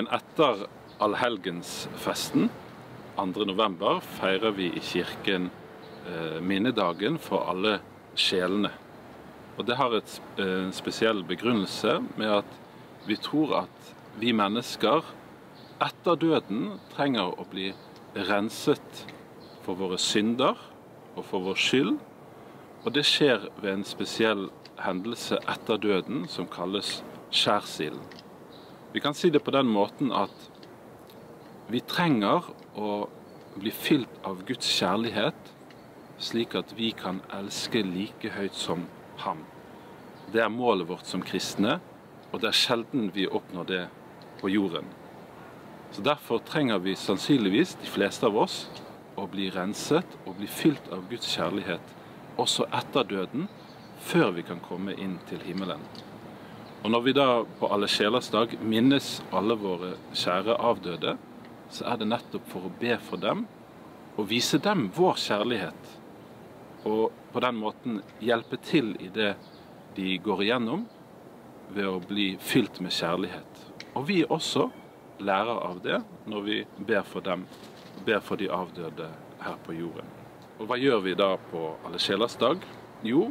Dagen etter allhelgensfesten, 2.11, feirer vi i kirken eh, minnedagen for alle sjelene. Og Det har et, eh, en spesiell begrunnelse med at vi tror at vi mennesker etter døden trenger å bli renset for våre synder og for vår skyld. Og det skjer ved en spesiell hendelse etter døden som kalles skjærsilden. Vi kan si det på den måten at vi trenger å bli fylt av Guds kjærlighet, slik at vi kan elske like høyt som ham. Det er målet vårt som kristne, og det er sjelden vi oppnår det på jorden. Så Derfor trenger vi sannsynligvis, de fleste av oss, å bli renset og bli fylt av Guds kjærlighet også etter døden, før vi kan komme inn til himmelen. Og Når vi da på Alle sjelers dag minnes alle våre kjære avdøde, så er det nettopp for å be for dem og vise dem vår kjærlighet. Og på den måten hjelpe til i det de går igjennom, ved å bli fylt med kjærlighet. Og vi også lærer av det når vi ber for dem, ber for de avdøde her på jorden. Og hva gjør vi da på Alle sjelers dag? Jo,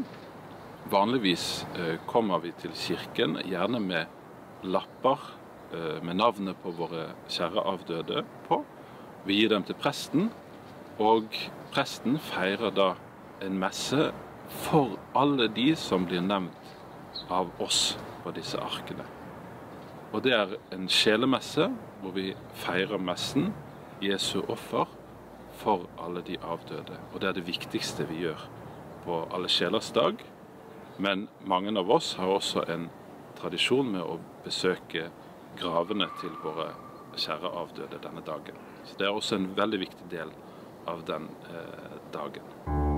vanligvis eh, kommer vi til kirken gjerne med lapper eh, med navnet på våre kjære avdøde på. Vi gir dem til presten, og presten feirer da en messe for alle de som blir nevnt av oss på disse arkene. Og det er en sjelemesse hvor vi feirer messen, Jesu offer, for alle de avdøde. Og det er det viktigste vi gjør på Alle sjelers dag. Men mange av oss har også en tradisjon med å besøke gravene til våre kjære avdøde denne dagen. Så det er også en veldig viktig del av den eh, dagen.